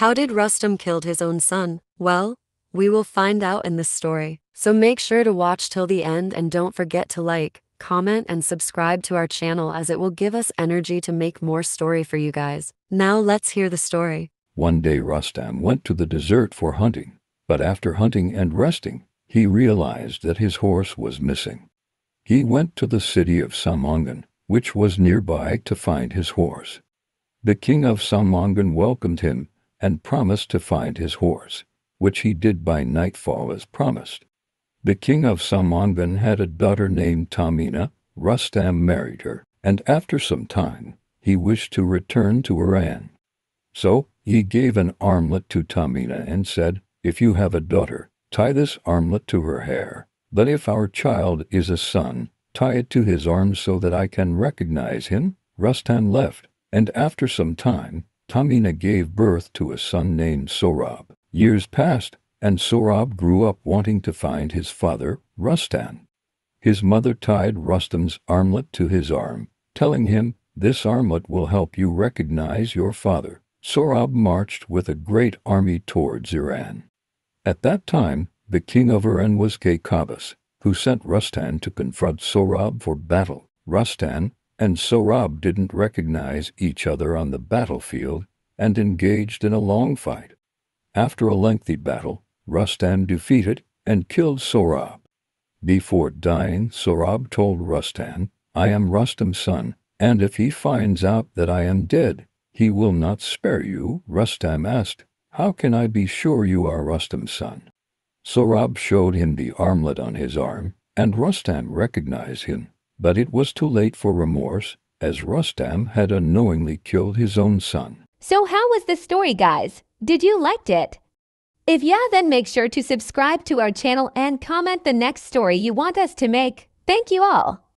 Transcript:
How did Rustam killed his own son? Well, we will find out in this story. So make sure to watch till the end and don't forget to like, comment, and subscribe to our channel as it will give us energy to make more story for you guys. Now let's hear the story. One day Rustam went to the desert for hunting, but after hunting and resting, he realized that his horse was missing. He went to the city of Samangan, which was nearby, to find his horse. The king of Samangan welcomed him and promised to find his horse, which he did by nightfall as promised. The king of Samangan had a daughter named Tamina. Rustam married her, and after some time, he wished to return to Iran. So he gave an armlet to Tamina and said, If you have a daughter, tie this armlet to her hair. But if our child is a son, tie it to his arm so that I can recognize him. Rustam left, and after some time, Tamina gave birth to a son named Sohrab. Years passed, and Sohrab grew up wanting to find his father, Rustam. His mother tied Rustam's armlet to his arm, telling him, This armlet will help you recognize your father. Sohrab marched with a great army towards Iran. At that time, the king of Iran was Kakabas, who sent Rustam to confront Sohrab for battle. Rustam and Sohrab didn't recognize each other on the battlefield and engaged in a long fight. After a lengthy battle, Rustam defeated and killed Sohrab. Before dying, Sohrab told Rustam, I am Rustam's son, and if he finds out that I am dead, he will not spare you. Rustam asked, How can I be sure you are Rustam's son? Sohrab showed him the armlet on his arm, and Rustam recognized him. But it was too late for remorse, as Rustam had unknowingly killed his own son. So how was the story, guys? Did you liked it? If yeah, then make sure to subscribe to our channel and comment the next story you want us to make. Thank you all.